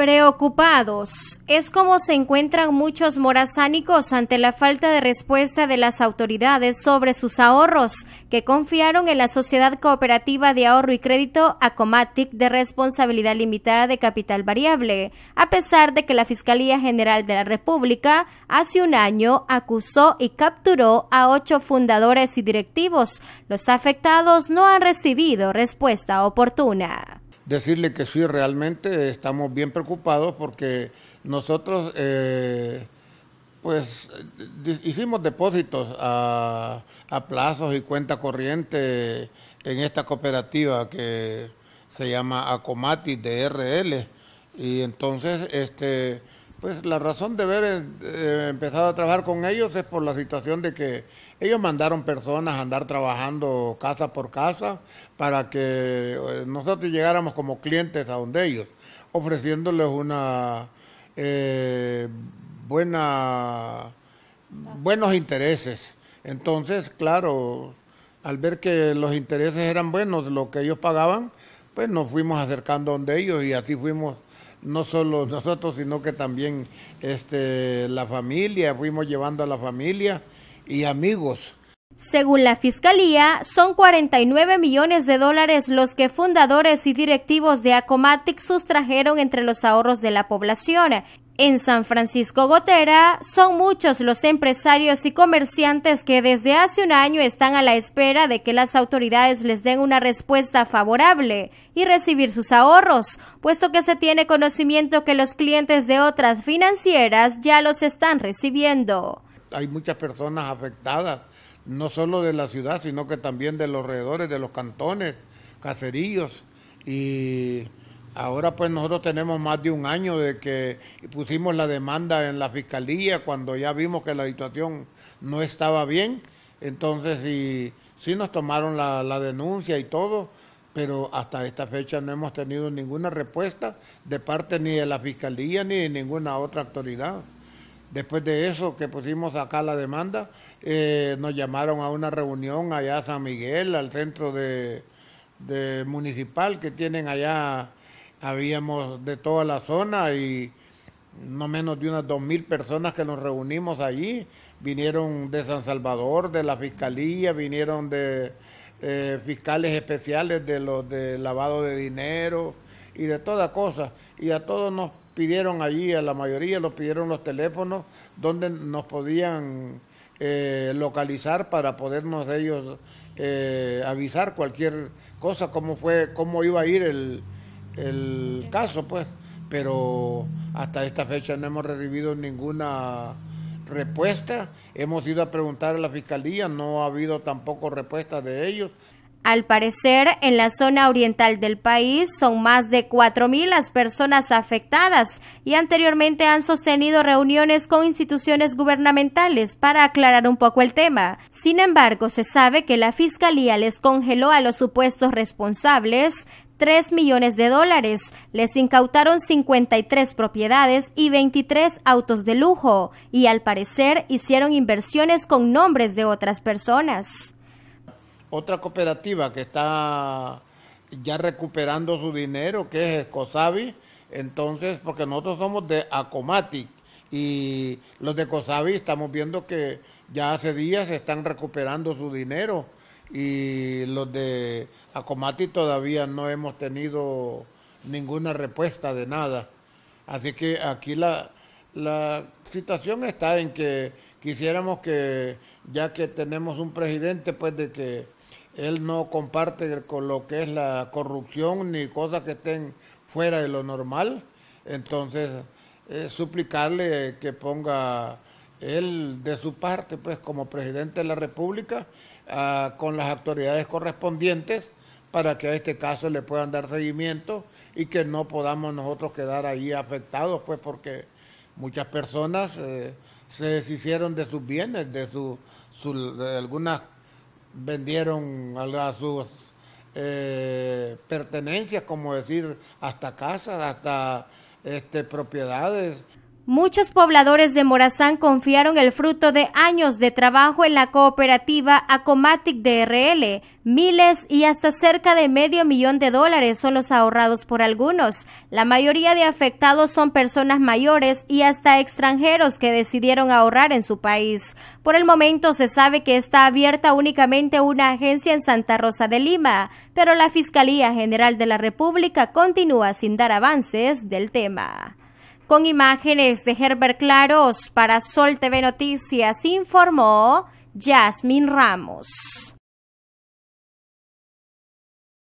Preocupados es como se encuentran muchos morazánicos ante la falta de respuesta de las autoridades sobre sus ahorros que confiaron en la Sociedad Cooperativa de Ahorro y Crédito Acomatic de responsabilidad limitada de capital variable, a pesar de que la Fiscalía General de la República hace un año acusó y capturó a ocho fundadores y directivos. Los afectados no han recibido respuesta oportuna decirle que sí, realmente estamos bien preocupados porque nosotros eh, pues hicimos depósitos a, plazos y cuenta corriente en esta cooperativa que se llama Acomati DRL y entonces este pues la razón de haber eh, empezado a trabajar con ellos es por la situación de que ellos mandaron personas a andar trabajando casa por casa para que eh, nosotros llegáramos como clientes a donde ellos, ofreciéndoles una eh, buena buenos intereses. Entonces, claro, al ver que los intereses eran buenos, lo que ellos pagaban, pues nos fuimos acercando a donde ellos y así fuimos no solo nosotros, sino que también este, la familia, fuimos llevando a la familia y amigos. Según la Fiscalía, son 49 millones de dólares los que fundadores y directivos de Acomatic sustrajeron entre los ahorros de la población en San Francisco Gotera son muchos los empresarios y comerciantes que desde hace un año están a la espera de que las autoridades les den una respuesta favorable y recibir sus ahorros, puesto que se tiene conocimiento que los clientes de otras financieras ya los están recibiendo. Hay muchas personas afectadas, no solo de la ciudad, sino que también de los alrededores, de los cantones, caseríos y Ahora pues nosotros tenemos más de un año de que pusimos la demanda en la fiscalía cuando ya vimos que la situación no estaba bien. Entonces sí, nos tomaron la, denuncia y todo, pero hasta esta fecha no hemos tenido ninguna respuesta de parte ni de la fiscalía ni de ninguna otra autoridad. Después de eso que pusimos acá la demanda, eh, nos llamaron a una reunión allá a San Miguel, al centro de municipal que tienen allá habíamos de toda la zona y no menos de unas dos mil personas que nos reunimos allí. Vinieron de San Salvador, de la Fiscalía, vinieron de eh, fiscales especiales de los de lavado de dinero y de toda cosa. Y a todos nos pidieron allí, a la mayoría nos pidieron los teléfonos donde nos podían eh, localizar para podernos ellos eh, avisar cualquier cosa, cómo fue, cómo iba a ir el, el caso, pues, pero hasta esta fecha no hemos recibido ninguna respuesta. Hemos ido a preguntar a la fiscalía, no ha habido tampoco respuesta de ellos. Al parecer, en la zona oriental del país son más de 4.000 las personas afectadas y anteriormente han sostenido reuniones con instituciones gubernamentales para aclarar un poco el tema. Sin embargo, se sabe que la Fiscalía les congeló a los supuestos responsables 3 millones de dólares. Les incautaron 53 propiedades y 23 autos de lujo y al parecer hicieron inversiones con nombres de otras personas. Otra cooperativa que está ya recuperando su dinero, que es Cosavi, entonces, porque nosotros somos de Acomatic y los de Cosavi estamos viendo que ya hace días están recuperando su dinero y los de Acomati todavía no hemos tenido ninguna respuesta de nada. Así que aquí la, la situación está en que quisiéramos que, ya que tenemos un presidente, pues de que él no comparte con lo que es la corrupción ni cosas que estén fuera de lo normal, entonces suplicarle que ponga él de su parte, pues como presidente de la República, ah, con las autoridades correspondientes para que a este caso le puedan dar seguimiento y que no podamos nosotros quedar ahí afectados, pues porque muchas personas eh, se deshicieron de sus bienes, de su, algunas vendieron a sus eh, pertenencias, como decir, hasta casas, hasta este, propiedades. Muchos pobladores de Morazán confiaron el fruto de años de trabajo en la cooperativa Acomatic DRL. Miles y hasta cerca de medio millón de dólares son los ahorrados por algunos. La mayoría de afectados son personas mayores y hasta extranjeros que decidieron ahorrar en su país. Por el momento se sabe que está abierta únicamente una agencia en Santa Rosa de Lima, pero la Fiscalía General de la República continúa sin dar avances del tema. Con imágenes de Herbert Claros para Sol TV Noticias informó Jasmine Ramos.